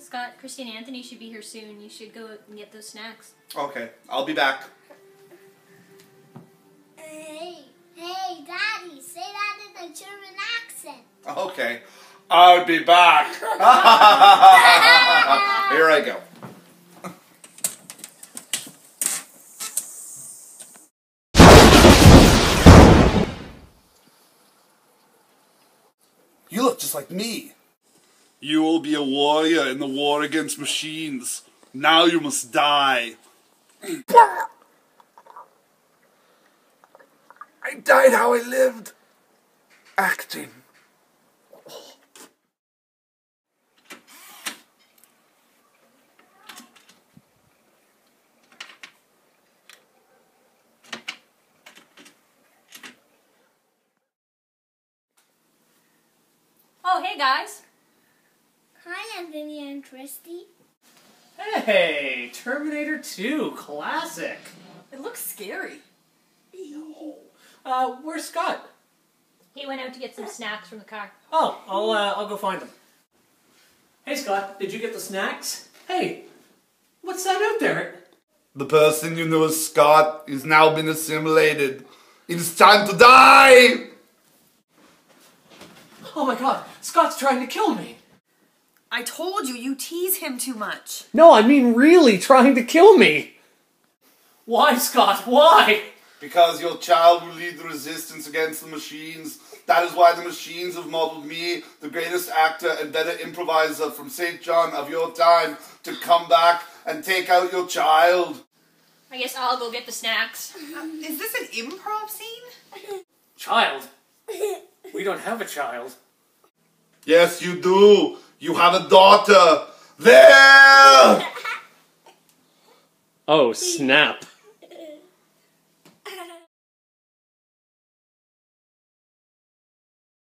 Hey Scott, Kristi and Anthony should be here soon. You should go and get those snacks. Okay, I'll be back. Hey, hey, Daddy, say that in a German accent. Okay, I'll be back. Here I go. You look just like me. You will be a warrior in the war against machines. Now you must die. I died how I lived. Acting. Oh, hey guys. Hi, Anthony and Kristi. Hey, Terminator 2, classic. It looks scary. Uh, where's Scott? He went out to get some snacks from the car. Oh, I'll uh, I'll go find him. Hey, Scott, did you get the snacks? Hey, what's that out there? The person you knew as Scott is now been assimilated. It is time to die! Oh my God, Scott's trying to kill me. I told you, you tease him too much. No, I mean really trying to kill me. Why, Scott? Why? Because your child will lead the resistance against the machines. That is why the machines have modeled me, the greatest actor and better improviser from St. John of your time, to come back and take out your child. I guess I'll go get the snacks. Um, is this an improv scene? Child? We don't have a child. Yes, you do. You have a daughter. There! Oh, snap.